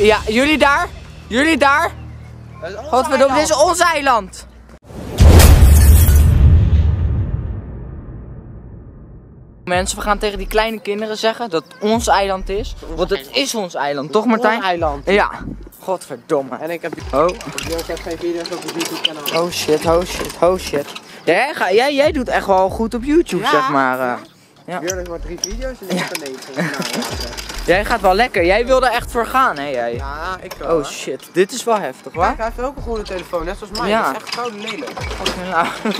Ja, jullie daar? Jullie daar? Godverdomme, dit is ons eiland. Mensen, we gaan tegen die kleine kinderen zeggen dat het ons eiland is. Want het is ons eiland, toch Martijn? Ons eiland. Ja. Godverdomme. En ik heb, Oh, ik heb geen video's op het YouTube kanaal. oh shit, oh shit, oh shit. Jij, jij, jij doet echt wel goed op YouTube, Ja. zeg maar. Ja. Jurgen maar drie video's en ik heb er negen. Ja, Jij gaat wel lekker. Jij wilde echt voor gaan, hè jij? Ja, ik wel. Oh hoor. shit, dit is wel heftig, Kijk, waar? hij heeft ook een goede telefoon, net zoals mij. Ja. Dat is echt gouden lelijk. Nou.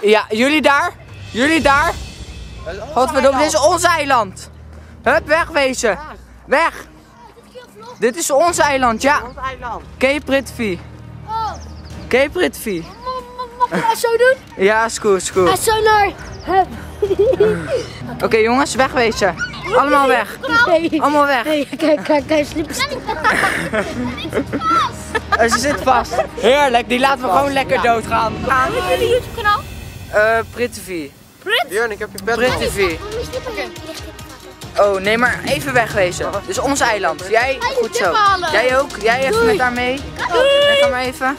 Ja, jullie daar? Jullie daar? Is ons Godverdomme, dit is ons eiland. Hup, wegwezen. Weg. Dit is ons eiland, ja. Ons eiland. Cape Prithvi. Oh, Cape Prithvi. mag ik dat zo doen? Ja, is goed, is goed. zo naar hem. Oké jongens, wegwezen. Allemaal weg. Nee. Allemaal weg. Kijk, kijk, kijk, slippers. Eh, ze zit vast. Heerlijk, die laten we gewoon lekker doodgaan. Wat is jullie YouTube kanaal? Eh, Prithvi. Björn, ik heb je pet Prithvi. Oh, nee, maar even wegwezen. Dit is ons eiland. Jij, goed zo. Jij ook? Jij even met haar mee? Maar even.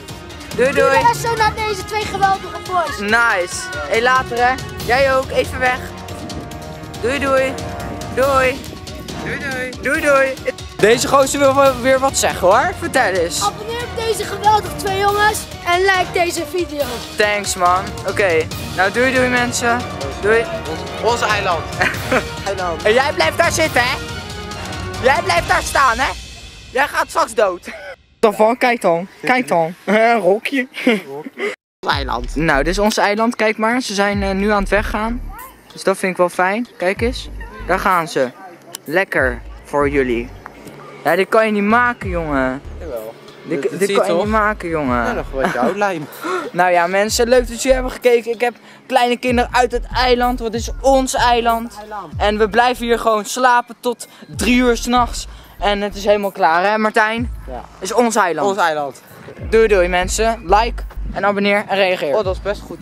Doei, doei. Is zo naar deze twee geweldige boys. Nice. Hé, later hè. Jij ook, even weg. Doei, doei. Doei. Doei doei. Doei, doei. Deze gozer wil weer wat zeggen hoor. Vertel eens. Abonneer op deze geweldige twee jongens en like deze video. Thanks man. Oké. Nou, doei, doei mensen. Doei. Ons, ons eiland. eiland. En jij blijft daar zitten hè. Jij blijft daar staan hè. Jij gaat straks dood. Dan van, kijk dan. Kijk dan. Een rokje. Eiland. Nou, dit is ons eiland. Kijk maar. Ze zijn eh, nu aan het weggaan. Dus dat vind ik wel fijn. Kijk eens. Daar gaan ze. Lekker voor jullie. Ja, dit kan je niet maken, jongen. Jawel. Dit, dit kan je niet maken, jongen. Ja, nog een beetje houtlijm. Nou ja, mensen, leuk dat jullie hebben gekeken. Ik heb kleine kinderen uit het eiland. Wat is ons eiland? En we blijven hier gewoon slapen tot drie uur s'nachts. En het is helemaal klaar, hè Martijn? Ja. Het is ons eiland. Ons eiland. Doei doei mensen. Like en abonneer en reageer. Oh, dat is best goed.